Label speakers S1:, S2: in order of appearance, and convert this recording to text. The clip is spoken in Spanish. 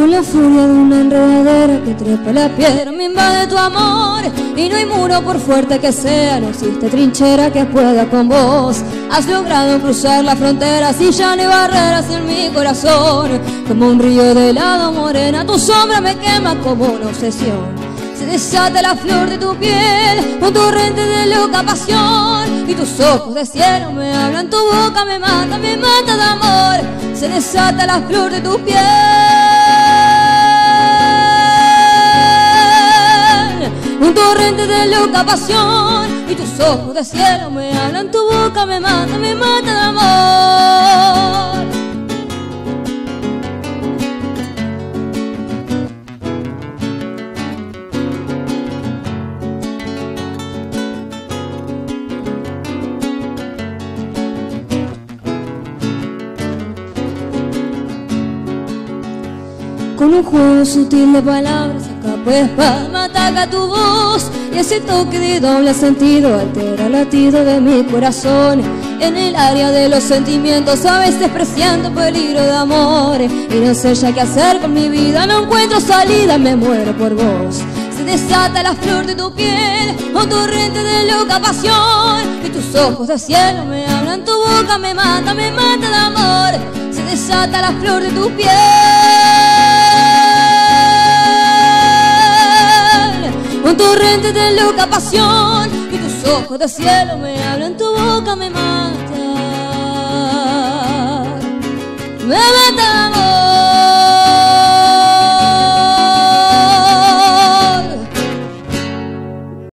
S1: con la furia de una enredadera que trepa la piedra, me invade tu amor. Y no hay muro por fuerte que sea, no existe trinchera que pueda con vos. Has logrado cruzar la frontera, y ya no hay barreras en mi corazón. Como un río de helado morena, tu sombra me quema como una obsesión. Se desata la flor de tu piel, un torrente de loca pasión. Y tus ojos de cielo me hablan, tu boca me mata, me mata de amor. Se desata la flor de tu piel. De loca pasión y tus ojos de cielo me hablan, tu boca me mata, me mata de amor. Con un juego sutil de palabras, acá pues ataca tu voz y ese toque de doble sentido altera el latido de mi corazón. En el área de los sentimientos, a veces presiento peligro de amor y no sé ya qué hacer con mi vida, no encuentro salida, me muero por vos. Se desata la flor de tu piel, un torrente de loca pasión y tus ojos de cielo me hablan, tu boca me mata, me mata de amor. Se desata la flor de tu piel. Torrente de loca pasión y tus ojos de cielo me hablan, tu boca me mata, me mata.